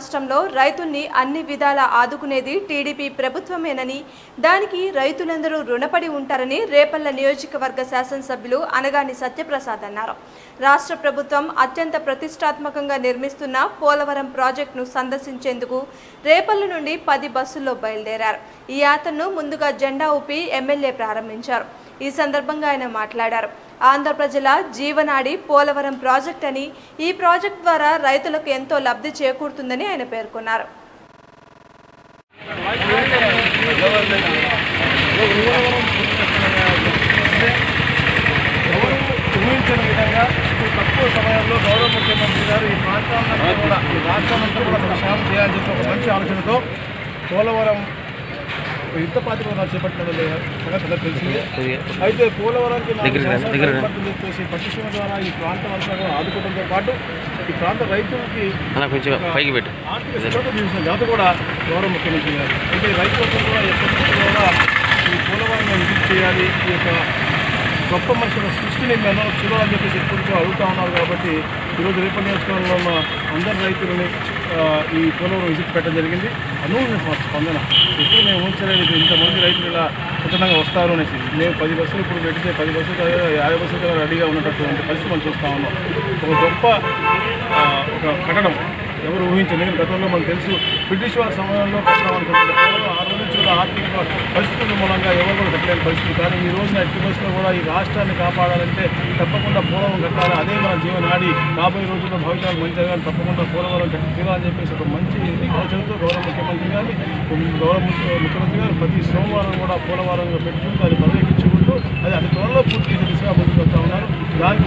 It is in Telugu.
రాష్ట్రంలో రైతుల్ని అన్ని విధాలా ఆదుకునేది టీడీపీ ప్రభుత్వమేనని దానికి రైతులందరూ రుణపడి ఉంటారని రేపల్ల నియోజకవర్గ శాసనసభ్యులు అనగాని సత్యప్రసాద్ అన్నారు. రాష్ట్ర ప్రభుత్వం అత్యంత ప్రతిష్టాత్మకంగా నిర్మిస్తున్న పోలవరం ప్రాజెక్టును సందర్శించేందుకు రేపల్ల నుండి పది బస్సుల్లో బయలుదేరారు. ఈ యాత్రను ముందుగా జెండా ఊపి ఎమ్మెల్యే ప్రారంభించారు. ఈ సందర్భంగా ఆయన మాట్లాడారు. ఆంధ్ర ప్రజల జీవనాడి పోలవరం ప్రాజెక్ట్ అని ఈ ప్రాజెక్ట్ ద్వారా రైతులకు ఎంతో లబ్ధి చేకూరుతుందని ఆయన పేర్కొన్నారు. విధంగా తక్కువ సమయంలో గౌరవ ముఖ్యమంత్రి గారు ఈ కూడా ఈ కూడా చేయాలని చెప్పి ఒక మంచి ఆలోచనతో పోలవరం యుద్ధ ప్రాతిపదికన చేపట్టిన సంగతి తెలిసిందే. అయితే పోలవరానికి చెప్పేసి పట్టిసీమ ద్వారా ఈ ప్రాంతం అంతా కూడా ఆదుకోవడంతో పాటు ఈ ప్రాంత రైతులకి పైకి పెట్టు. ఆర్థిక చూసిన ఘనత కూడా గౌరవ ముఖ్యమంత్రి గారు. అయితే రైతులకు కూడా ఎప్పటి కూడా ఈ పోలవరం విజిట్ చేయాలి. ఈ యొక్క గొప్ప మనుషుల సృష్టిని మేము చూడాలని చెప్పేసి ఎప్పటి అడుగుతా ఉన్నారు కాబట్టి ఈరోజు రేపటి నియోజకవర్గంలో ఉన్న అందరు రైతులని ఈ పోలవరం విజిట్ పెట్టడం జరిగింది. అనూహ్య స్పందన. ఎప్పుడు మేము ఊహించలేదు ఇంతమంది రైతులు ఇలా స్వచ్ఛందంగా వస్తారు అనేసి. మేము పది బస్సులు ఇప్పుడు పెడితే పది బస్సులు యాభై బస్సులు కదా రెడీగా ఉన్నటువంటి పరిస్థితి మనం చూస్తూ ఉన్నాం. ఒక గొప్ప ఒక కట్టడం ఎవరు ఊహించండి ఎందుకంటే గతంలో మనకు తెలుసు బ్రిటిష్ వారి సమయంలో కట్టడం అనుకుంటున్నారు ఆ రోజు ఆర్థిక పరిస్థితుల మూలంగా ఎవరు కూడా పరిస్థితి కానీ ఈ రోజున ఎట్టి బస్సులో కూడా ఈ రాష్ట్రాన్ని కాపాడాలంటే తప్పకుండా పోలవరం కట్టాలి. అదే మన జీవనాడి రాబోయే రోజుల్లో భవిష్యత్తు మంచి జరగాలి తప్పకుండా పోలవరం కట్టాలని చెప్పేసి ఒక మంచి ఆలోచనతో గౌరవ ముఖ్యమంత్రి గారిని గౌరవ ముఖ్యమంత్రి గారు ప్రతి సోమవారం కూడా పోలవరంగా పెట్టుకుంటూ అది పర్యవేక్షించుకుంటూ అది అతి త్వరలో పూర్తి చేసే దిశగా ముందుకు వస్తూ ఉన్నారు. దానికి